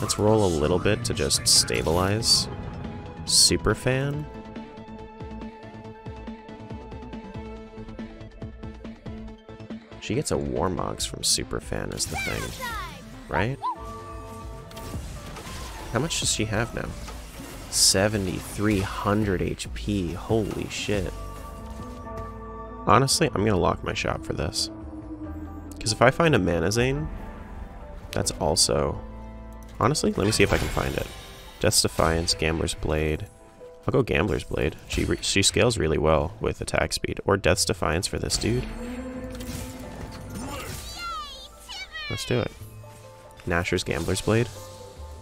Let's roll a little bit to just stabilize. Super fan. She gets a Warmogs from Super Fan is the thing, right? How much does she have now? 7,300 HP. Holy shit. Honestly, I'm gonna lock my shop for this. Because if I find a Manazane, that's also... Honestly, let me see if I can find it. Death's Defiance, Gambler's Blade. I'll go Gambler's Blade. She, she scales really well with attack speed. Or Death's Defiance for this dude. Let's do it. Nashor's Gambler's Blade.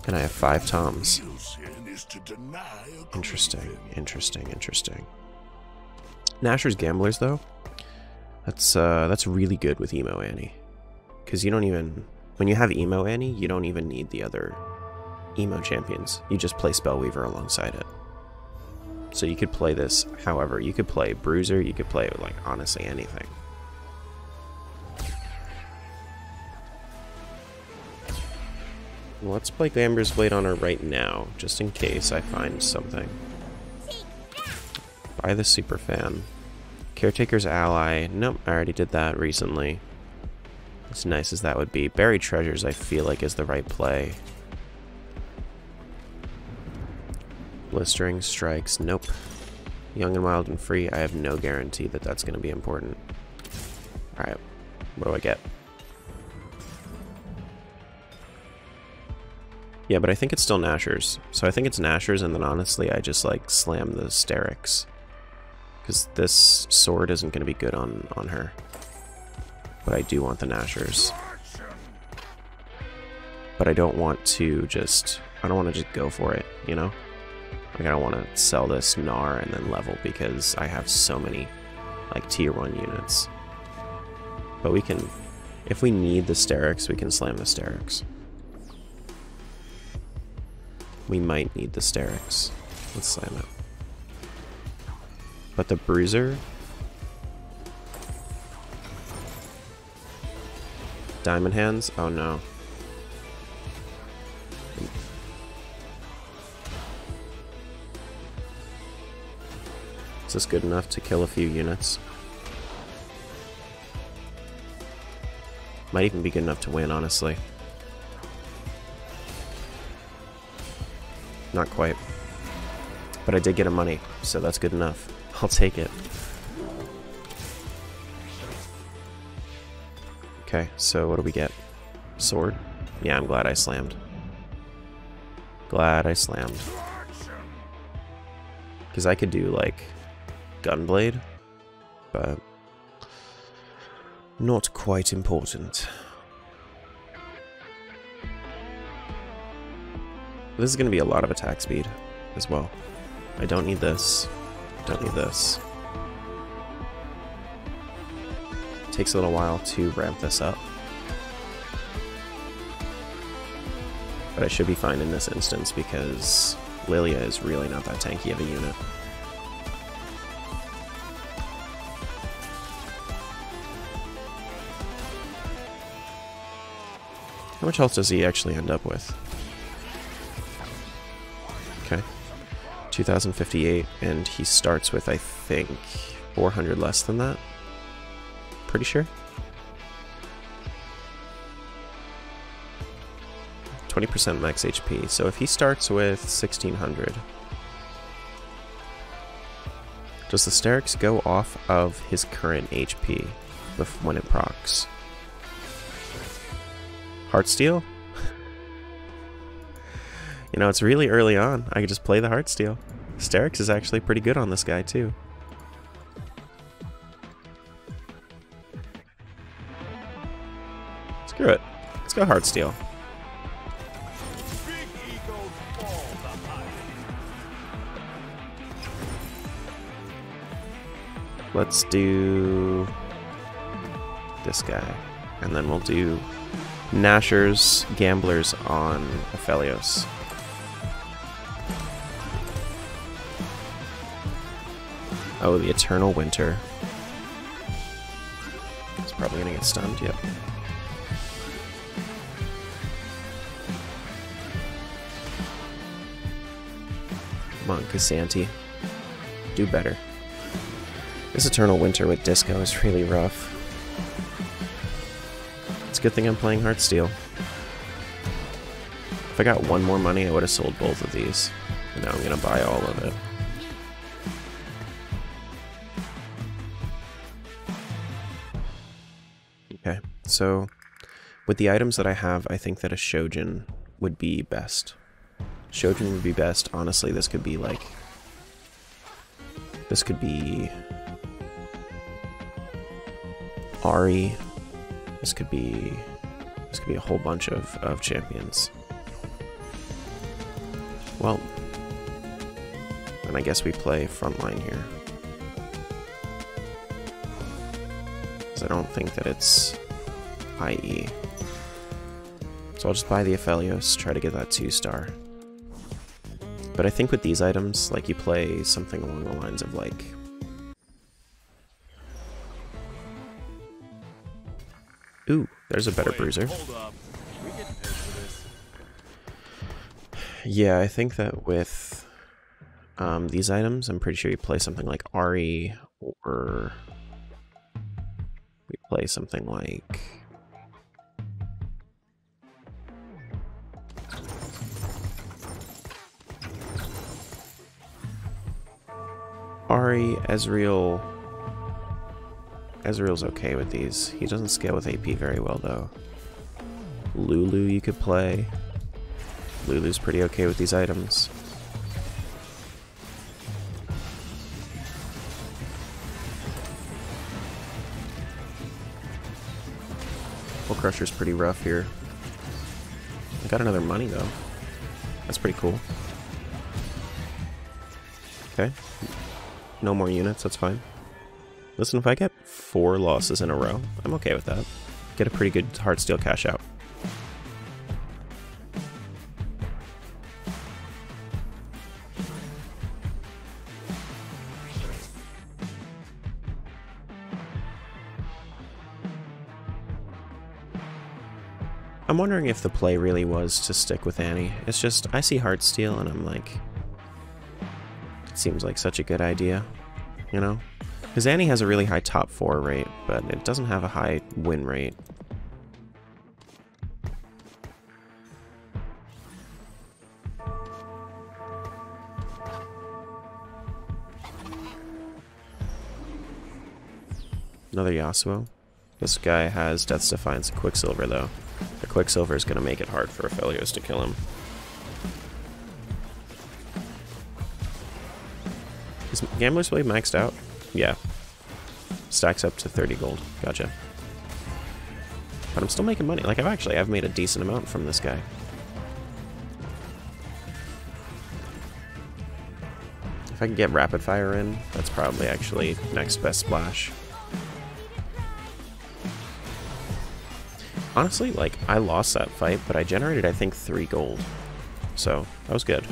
And I have five toms. Interesting, interesting, interesting. Nashor's Gamblers, though, that's uh, that's really good with Emo Annie. Because you don't even... When you have Emo Annie, you don't even need the other Emo champions. You just play Spellweaver alongside it. So you could play this however. You could play Bruiser, you could play, like, honestly anything. Let's play Gambler's Blade on her right now, just in case I find something. Buy the Super Fan. Caretaker's Ally. Nope, I already did that recently. As nice as that would be. Buried Treasures I feel like is the right play. Blistering Strikes. Nope. Young and Wild and Free. I have no guarantee that that's going to be important. Alright. What do I get? Yeah, but I think it's still Nashor's. So I think it's Nashor's, and then honestly, I just, like, slam the Sterak's. Because this sword isn't going to be good on, on her. But I do want the Nashor's. But I don't want to just... I don't want to just go for it, you know? Like, I don't want to sell this Gnar and then level because I have so many, like, tier 1 units. But we can... If we need the Sterak's, we can slam the Sterak's. We might need the Sterak's. Let's slam it. But the Bruiser... Diamond Hands? Oh no. Is this good enough to kill a few units? Might even be good enough to win, honestly. Not quite. But I did get a money, so that's good enough. I'll take it. Okay, so what do we get? Sword? Yeah, I'm glad I slammed. Glad I slammed. Because I could do, like, Gunblade, but not quite important. This is going to be a lot of attack speed as well. I don't need this. Don't need this. Takes a little while to ramp this up. But I should be fine in this instance because Lillia is really not that tanky of a unit. How much health does he actually end up with? Okay. 2058, and he starts with, I think, 400 less than that. Pretty sure. 20% max HP, so if he starts with 1600, does the Sterak's go off of his current HP when it procs? Heartsteel? You know, it's really early on. I could just play the Heartsteel. Sterak's is actually pretty good on this guy, too. Let's go Heartsteel. Let's do this guy. And then we'll do Nashor's, Gamblers on Aphelios. Oh, the Eternal Winter. It's probably gonna get stunned, yep. Come on, K'Sante. Do better. This Eternal Winter with Disco is really rough. It's a good thing I'm playing Heartsteel. If I got one more money, I would have sold both of these. And now I'm to buy all of it. Okay, so with the items that I have, I think that a Shojin would be best. Shojin would be best. Honestly, this could be like... This could be... Ahri. This could be... This could be a whole bunch of, of champions. Well... And I guess we play frontline here. Because I don't think that it's IE. So I'll just buy the Aphelios, try to get that 2 star. But I think with these items, like you play something along the lines of like... Ooh, there's a better bruiser. Yeah, I think that with um, these items, I'm pretty sure you play something like Ahri or we play something like Ahri, Ezreal. Ezreal's okay with these. He doesn't scale with AP very well, though. Lulu you could play. Lulu's pretty okay with these items. Well, Crusher's pretty rough here. I got another money, though. That's pretty cool. Okay, no more units, that's fine. Listen, if I get four losses in a row, I'm okay with that. Get a pretty good Heartsteel cash out. I'm wondering if the play really was to stick with Annie. It's just, I see Heartsteel and I'm like, seems like such a good idea, you know? Because Annie has a really high top 4 rate, but it doesn't have a high win rate. Another Yasuo. This guy has Death's Defiance Quicksilver, though. The Quicksilver is going to make it hard for Aphelios to kill him. Is Gambler's Blade maxed out? Yeah. Stacks up to 30 gold. Gotcha. But I'm still making money. Like, I've actually, I've made a decent amount from this guy. If I can get Rapid Fire in, that's probably actually next best splash. Honestly, like, I lost that fight, but I generated, I think, three gold. So, that was good.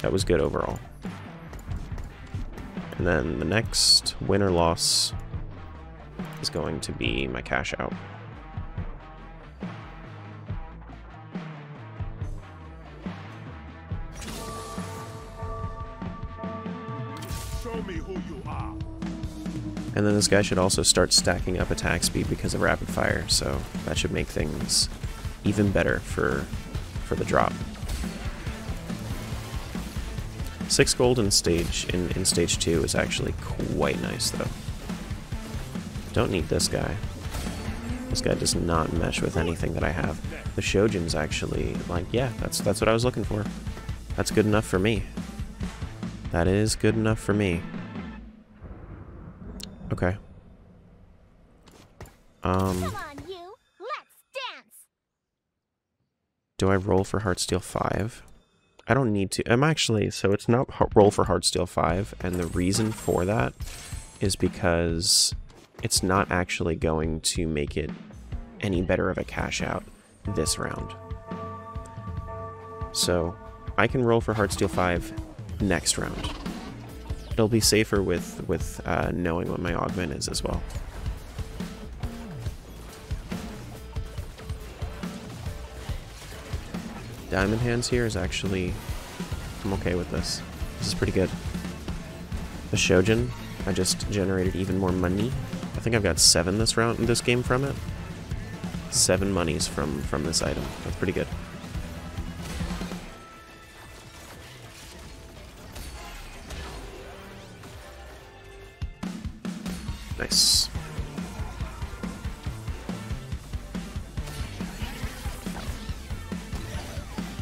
That was good overall. And then the next win or loss is going to be my cash out. And then this guy should also start stacking up attack speed because of rapid fire, so that should make things even better for for the drop. Six gold in stage in, in stage two is actually quite nice though. Don't need this guy. This guy does not mesh with anything that I have. The Shojin's actually like, yeah, that's that's what I was looking for. That's good enough for me. That is good enough for me. Okay. Um Do I roll for Heartsteel 5? I don't need to. I'm actually, so it's not roll for Heartsteel 5, and the reason for that is because it's not actually going to make it any better of a cash out this round. So I can roll for Heartsteel 5 next round. It'll be safer with, with uh, knowing what my augment is as well. Diamond Hands here is actually... I'm okay with this. This is pretty good. The Shojin, I just generated even more money. I think I've got seven this round in this game from it. Seven monies from from this item. That's pretty good. Nice.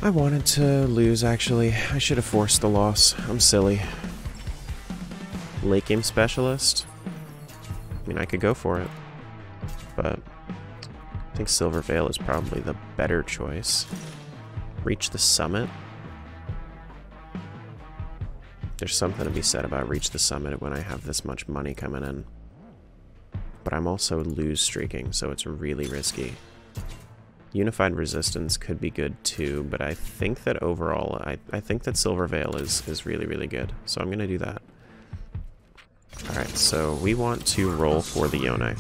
I wanted to lose, actually. I should have forced the loss. I'm silly. Late game specialist? I mean, I could go for it. But I think Silver Veil is probably the better choice. Reach the summit? There's something to be said about reach the summit when I have this much money coming in. But I'm also lose streaking, so it's really risky. Unified Resistance could be good too, but I think that overall, I, I think that Silver Veil is, is really, really good. So I'm going to do that. Alright, so we want to roll for the Yone.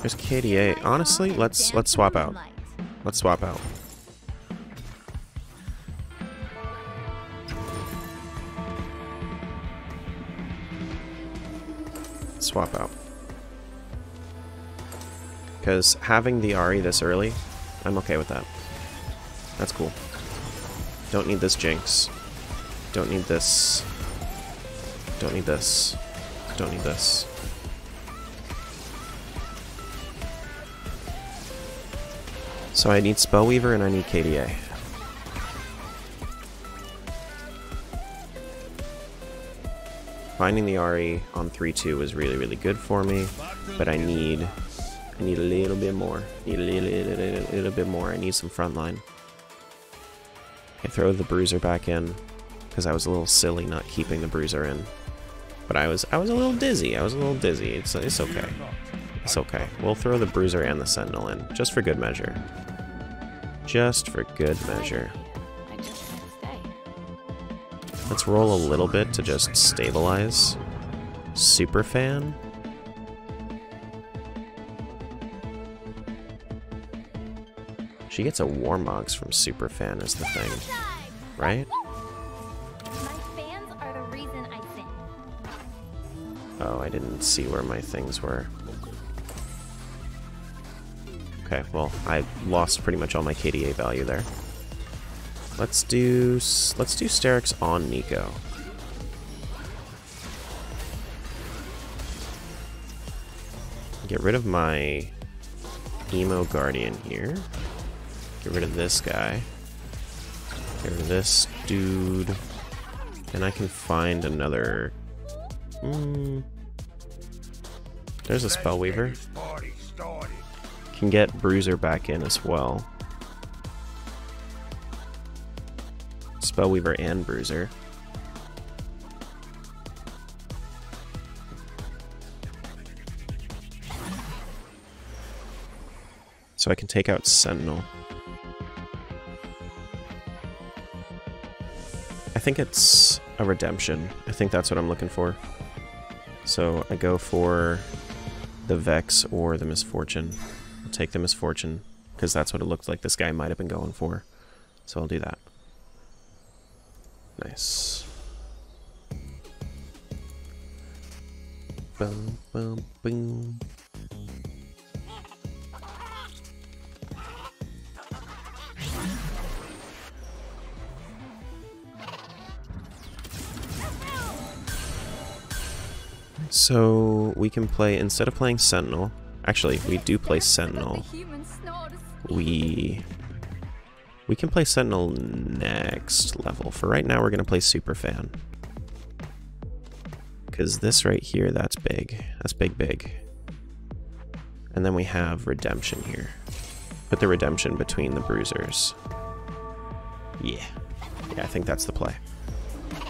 There's KDA. Honestly, let's let's swap out. Let's swap out. Swap out. Because having the Ahri this early, I'm okay with that. That's cool. Don't need this Jinx. Don't need this. Don't need this. Don't need this. So I need Spellweaver and I need KDA. Finding the RE on 3-2 was really, really good for me, but I need I need a little bit more. Need a little, little, little, little bit more. I need some frontline. I throw the bruiser back in because I was a little silly not keeping the bruiser in. But I was I was a little dizzy. I was a little dizzy. It's it's okay. It's okay. We'll throw the bruiser and the sentinel in just for good measure. Just for good measure. Let's roll a little bit to just stabilize. Super She gets a Warmogs from Superfan is the thing, right? Oh, I didn't see where my things were. Okay, well, I lost pretty much all my KDA value there. Let's do let's do Sterak's on Neeko. Get rid of my emo guardian here. Get rid of this guy. Get rid of this dude. And I can find another... Mm, there's a Spellweaver. Can get Bruiser back in as well. Spellweaver and Bruiser. So I can take out Sentinel. Think it's a redemption. I think that's what I'm looking for. So I go for the Vex or the Miss Fortune. I'll take the Miss Fortune, because that's what it looked like this guy might have been going for. So I'll do that. Nice. Boom, boom, boom. So we can play, instead of playing Sentinel, actually we do play Sentinel, we, we can play Sentinel next level. For right now we're going to play Superfan. Because this right here, that's big. That's big, big. And then we have Redemption here. Put the Redemption between the Bruisers. Yeah. Yeah, I think that's the play.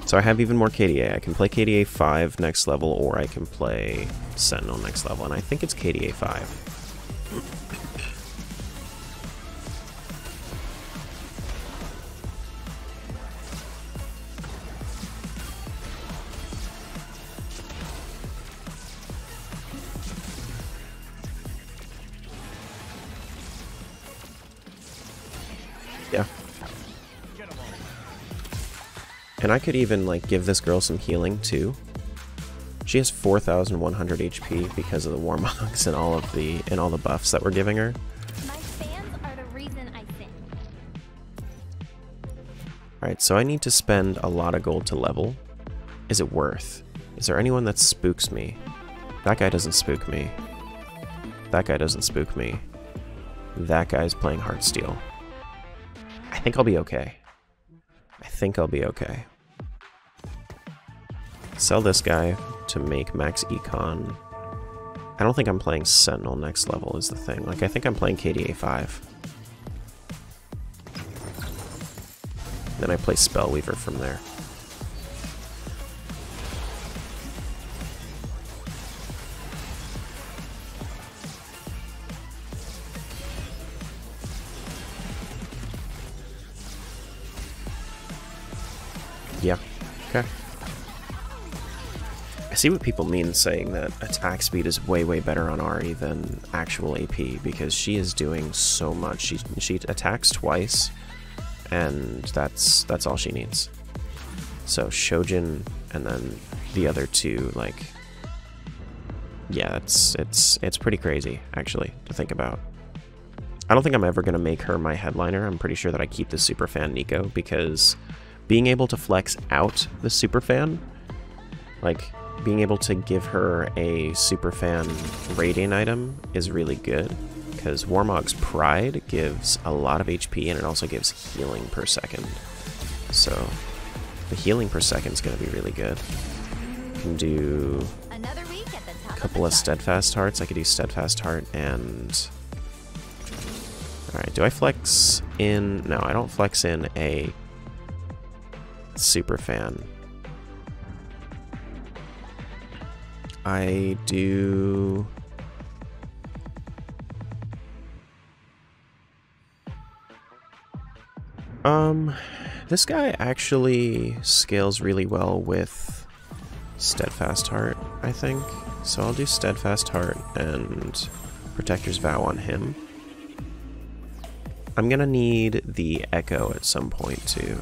So I have even more KDA. I can play KDA 5 next level, or I can play Sentinel next level, and I think it's KDA 5. And I could even, like, give this girl some healing, too. She has 4,100 HP because of the Warmogs and all of the and all the buffs that we're giving her. Alright, so I need to spend a lot of gold to level. Is it worth? Is there anyone that spooks me? That guy doesn't spook me. That guy doesn't spook me. That guy's playing Heartsteel. I think I'll be okay. I think I'll be okay. Sell this guy to make max econ. I don't think I'm playing Sentinel next level is the thing. Like, I think I'm playing KDA 5. Then I play Spellweaver from there. Yeah, okay. I see what people mean saying that attack speed is way, way better on Ahri than actual AP because she is doing so much. She, she attacks twice, and that's that's all she needs. So Shojin and then the other two, like, yeah, it's it's it's pretty crazy actually to think about. I don't think I'm ever gonna make her my headliner. I'm pretty sure that I keep the super fan Neeko because being able to flex out the super fan, like being able to give her a super fan rating item is really good because Warmog's Pride gives a lot of HP and it also gives healing per second. So the healing per second is going to be really good. Can do a couple of Steadfast Hearts. I could do Steadfast Heart and... Alright, do I flex in... No, I don't flex in a super fan. I do... Um, this guy actually scales really well with Steadfast Heart, I think. So I'll do Steadfast Heart and Protector's Vow on him. I'm gonna need the Ekko at some point too.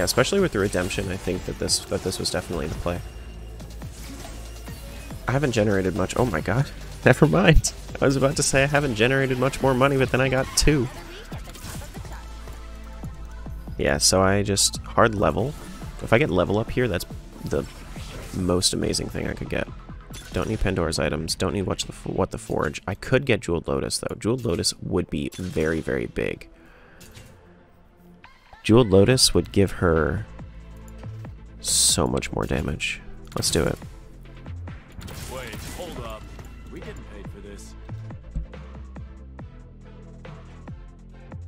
Yeah, especially with the redemption, I think that this that this was definitely in the play. I haven't generated much. Oh my god. Never mind. I was about to say I haven't generated much more money, but then I got two. Yeah, so I just hard level. If I get level up here, that's the most amazing thing I could get. Don't need Pandora's items. Don't need What the, what the Forge. I could get Jeweled Lotus, though. Jeweled Lotus would be very, very big. Jeweled Lotus would give her so much more damage. Let's do it. Wait, hold up. We getting paid for this.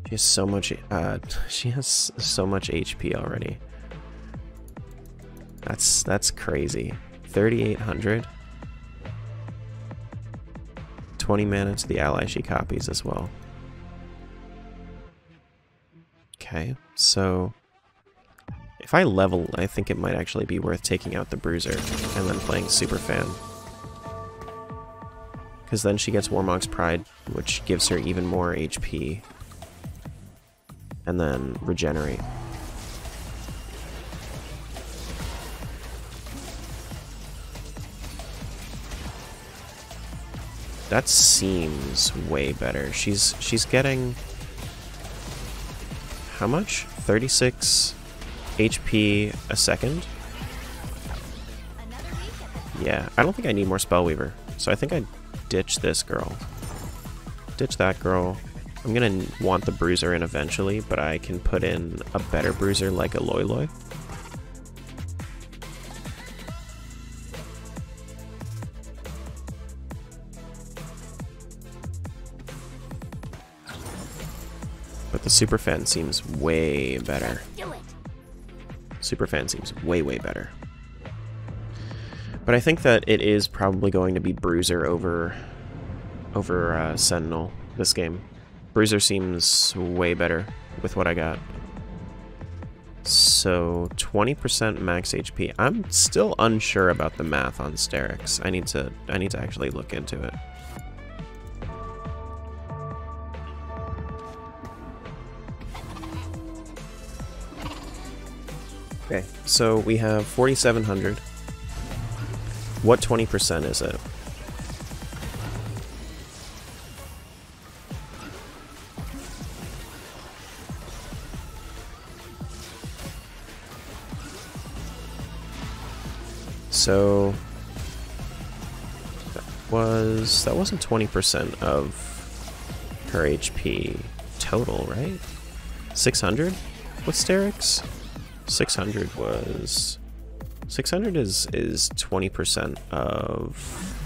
She has so much uh she has so much HP already. That's that's crazy. 3800 20 mana to the ally she copies as well. Okay, so if I level, I think it might actually be worth taking out the Bruiser and then playing Super Fan. Because then she gets Warmog's Pride, which gives her even more HP. And then Regenerate. That seems way better. She's she's getting how much? 36 HP a second? Yeah, I don't think I need more Spellweaver. So I think I ditch this girl. Ditch that girl. I'm gonna want the Bruiser in eventually, but I can put in a better Bruiser like a Loiloi. But the Super Fan seems way better. Super Fan seems way, way better. But I think that it is probably going to be Bruiser over over uh, Sentinel this game. Bruiser seems way better with what I got. So 20% max HP. I'm still unsure about the math on Sterak's. I need to I need to actually look into it. Okay, so we have 4700. What 20% is it? So that was that wasn't 20% of her HP total, right? 600? What's Sterak's? 600 was 600 is is 20% of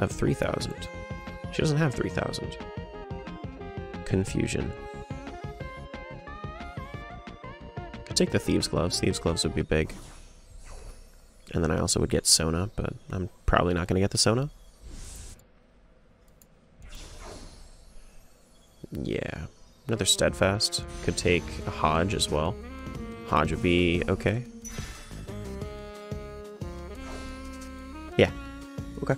of 3000. She doesn't have 3000. Confusion. Could take the thieves gloves. Thieves gloves would be big. And then I also would get Sona, but I'm probably not going to get the Sona. Yeah. Another Steadfast. Could take a Hodge as well. Hodge would be okay. Yeah. Okay.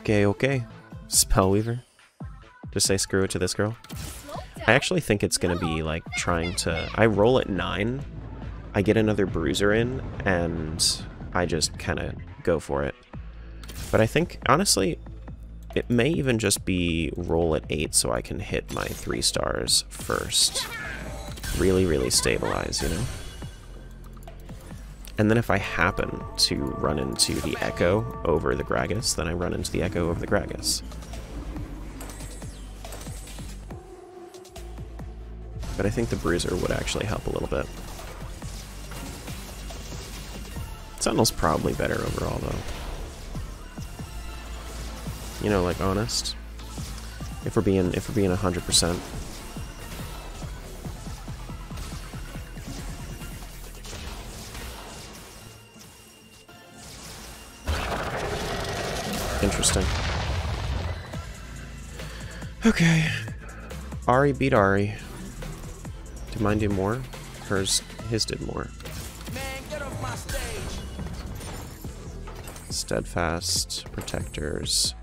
Okay, okay. Spellweaver. Just say screw it to this girl. I actually think it's going to be like trying to... I roll at 9, I get another bruiser in, and I just kind of go for it. But I think, honestly, it may even just be roll at 8 so I can hit my 3 stars first. Really, really stabilize, you know? And then if I happen to run into the Ekko over the Gragas, then I run into the Ekko over the Gragas. But I think the Bruiser would actually help a little bit. Sentinel's probably better overall, though. You know, like honest. If we're being if we're being hundred percent. Interesting. Okay. Ahri beat Ahri. Did mine do more? Hers his did more. Steadfast, Protectors.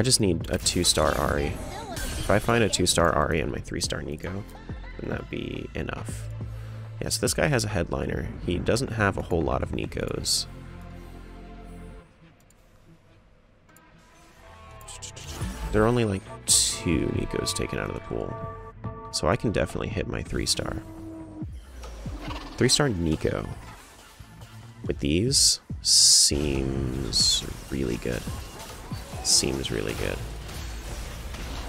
I just need a two-star Ahri. If I find a two-star Ahri and my three-star Neeko, then that'd be enough. Yeah, so this guy has a headliner. He doesn't have a whole lot of Neekos. There are only like two Neekos taken out of the pool. So I can definitely hit my three-star. Three-star Neeko. with these seems really good. Seems really good.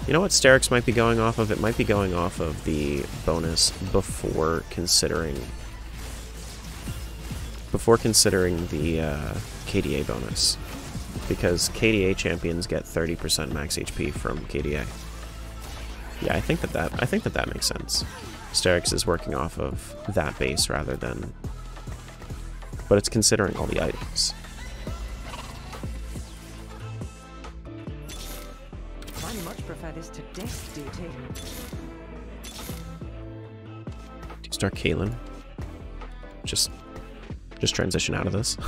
You know what Sterak's might be going off of? It might be going off of the bonus before considering before considering the uh, KDA bonus. Because KDA champions get 30% max HP from KDA. Yeah, I think that that I think that that makes sense. Sterak's is working off of that base rather than but it's considering all the items. This to desk duty. Two-star Kalen. Just, just transition out of this.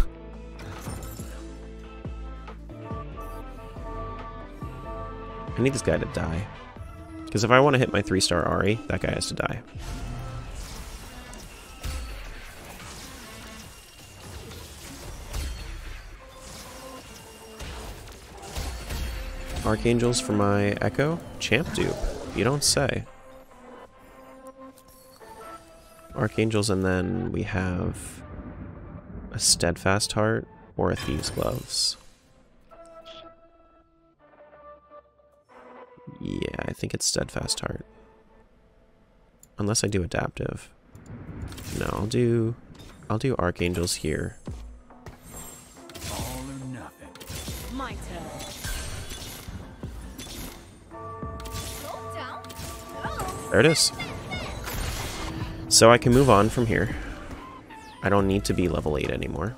I need this guy to die. Because if I want to hit my three-star Ahri, that guy has to die. Archangels for my Ekko? Champ dupe. You don't say. Archangels, and then we have a Steadfast Heart or a Thieves Gloves. Yeah, I think it's Steadfast Heart. Unless I do Adaptive. No, I'll do... I'll do Archangels here. There it is. So I can move on from here. I don't need to be level 8 anymore.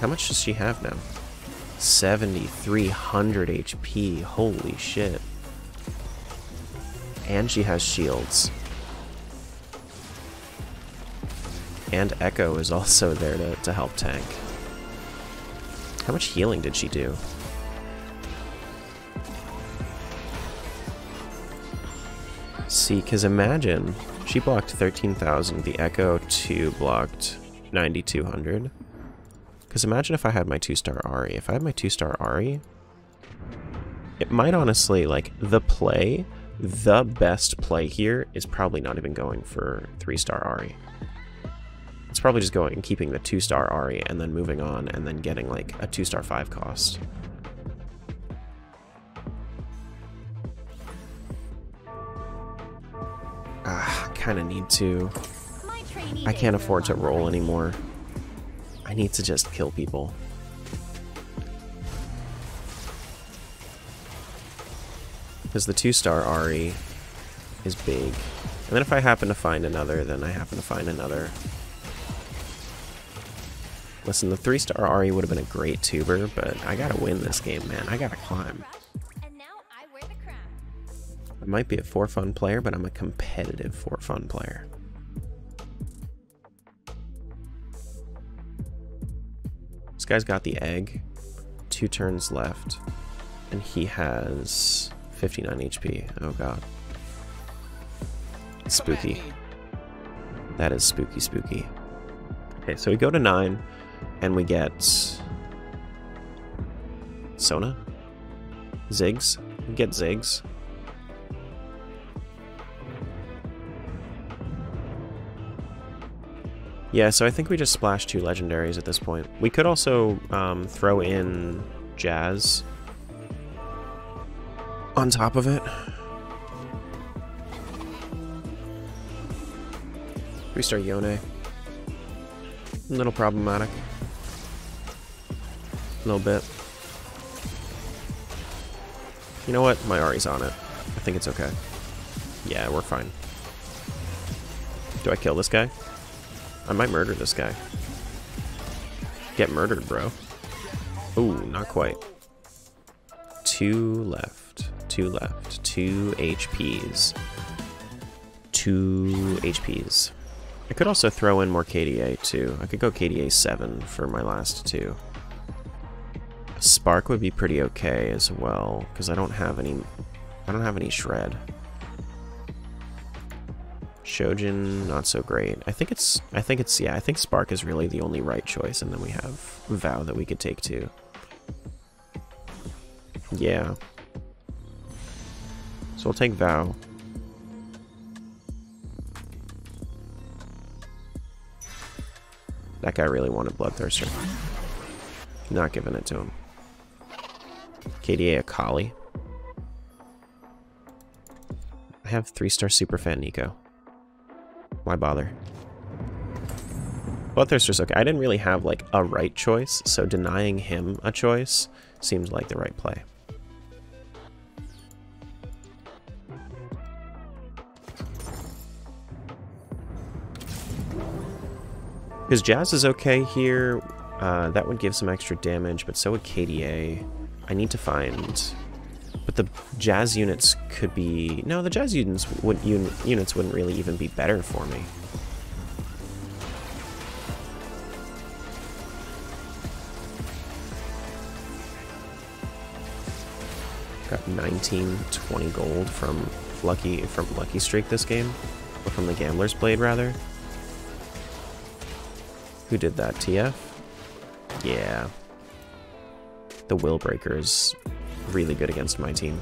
How much does she have now? 7,300 HP. Holy shit. And she has shields. And Ekko is also there to, to help tank. How much healing did she do? See, because imagine she blocked 13,000, the Ekko 2 blocked 9,200. Because imagine if I had my 2-star Ahri. If I had my 2-star Ahri, it might honestly, like, the play, the best play here is probably not even going for 3-star Ahri. It's probably just going and keeping the 2-star Ahri and then moving on and then getting, like, a 2-star 5 cost. Ah, kind of need to. I can't afford to roll anymore. I need to just kill people. Because the two-star Ahri is big. And then if I happen to find another, then I happen to find another. Listen, the three-star Ahri would have been a great tuber, but I gotta win this game, man. I gotta climb. I wear the crown. I might be a for fun player, but I'm a competitive for fun player. This guy's got the egg, two turns left, and he has 59 HP. Oh god. Spooky. That is spooky, spooky. Okay, so we go to 9, and we get. Sona? Ziggs? We get Ziggs. Yeah, so I think we just splashed two legendaries at this point. We could also um, throw in Jazz on top of it. Restart Yone. A little problematic. A little bit. You know what? My Ahri's on it. I think it's okay. Yeah, we're fine. Do I kill this guy? I might murder this guy. Get murdered, bro. Ooh, not quite. Two left. Two left. Two HPs. Two HPs. I could also throw in more KDA, too. I could go KDA 7 for my last two. Spark would be pretty okay as well, because I don't have any... I don't have any shred. Shojin, not so great. I think it's, I think it's, yeah, I think Spark is really the only right choice, and then we have Vow that we could take too. Yeah. So we'll take Vow. That guy really wanted Bloodthirster. Not giving it to him. KDA Akali. I have three-star Superfan Neeko. Why bother? Bloodthirster's okay. I didn't really have, like, a right choice, so denying him a choice seems like the right play. Because Jazz is okay here. Uh, that would give some extra damage, but so would KDA. I need to find... But the Jazz units could be... No, the Jazz units, would, un, units wouldn't really even be better for me. Got 19, 20 gold from Lucky from Lucky Streak this game. Or from the Gambler's Blade, rather. Who did that? TF? Yeah. The Willbreaker is really good against my team.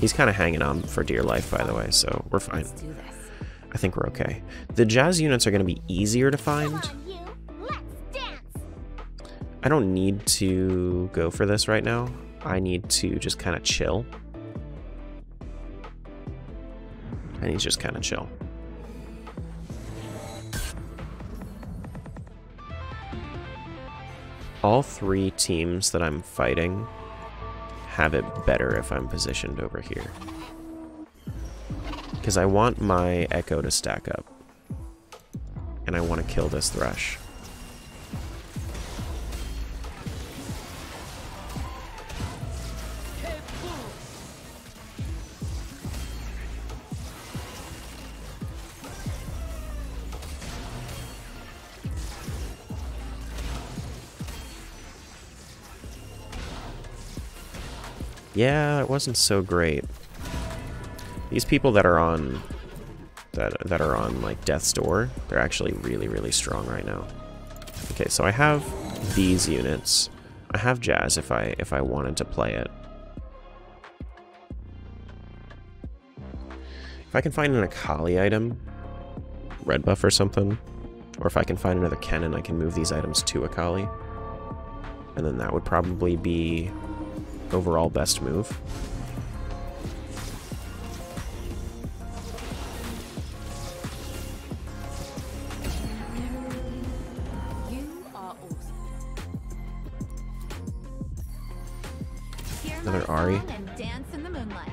He's kind of hanging on for dear life, by the way, so we're fine. Let's do this. I think we're okay. The Jazz units are going to be easier to find. on, you. Let's dance. I don't need to go for this right now. I need to just kind of chill. I need to just kind of chill. All three teams that I'm fighting have it better if I'm positioned over here. Because I want my Ekko to stack up. And I want to kill this Thresh. Yeah, it wasn't so great. These people that are on that that are on like death's door, they're actually really really strong right now. Okay, so I have these units. I have Jazz if I if I wanted to play it. If I can find an Akali item, red buff or something, or if I can find another cannon, I can move these items to Akali. And then that would probably be overall best move. You are awesome. Hear Another Ahri. song And dance in the moonlight.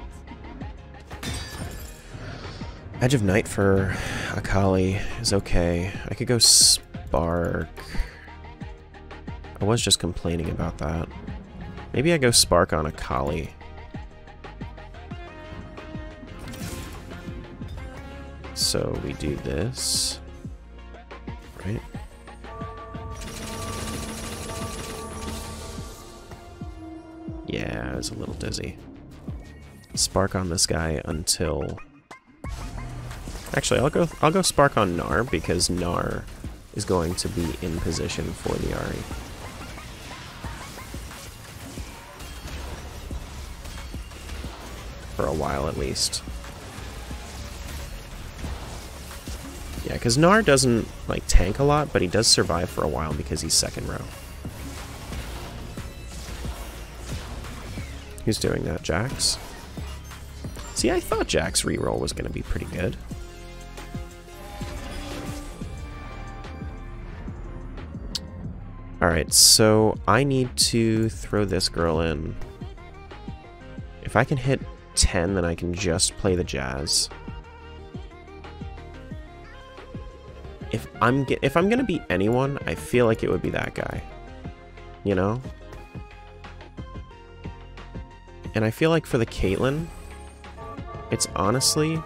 Edge of Night for Akali is okay. I could go Spark. I was just complaining about that. Maybe I go Spark on Akali. So we do this. Right? Yeah, I was a little dizzy. Spark on this guy until Actually, I'll go I'll go Spark on Gnar because Gnar is going to be in position for the Ahri. For a while at least. Yeah, because Gnar doesn't like tank a lot, but he does survive for a while because he's second row. Who's doing that? Jax? See, I thought Jax reroll was going to be pretty good. Alright, so I need to throw this girl in. If I can hit 10, then I can just play the jazz. If I'm if I'm gonna beat anyone, I feel like it would be that guy. You know? And I feel like for the Caitlyn, it's honestly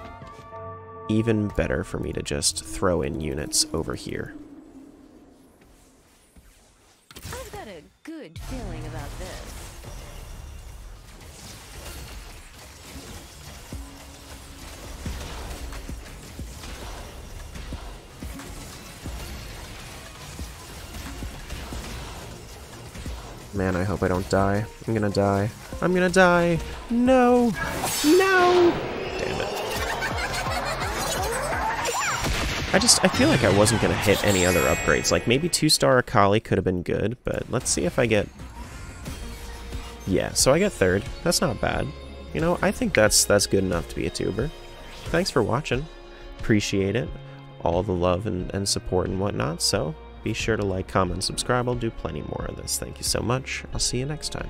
even better for me to just throw in units over here. I've got a good feeling about this. Man, I hope I don't die. I'm gonna die. I'm gonna die. No! No! Damn it. I just, I feel like I wasn't gonna hit any other upgrades. Like, maybe two-star Akali could have been good, but let's see if I get... Yeah, so I get third. That's not bad. You know, I think that's that's good enough to be a tuber. Thanks for watching. Appreciate it. All the love and, and support and whatnot, so be sure to like, comment, subscribe. I'll do plenty more of this. Thank you so much. I'll see you next time.